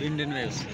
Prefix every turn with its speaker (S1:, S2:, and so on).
S1: Indian waves.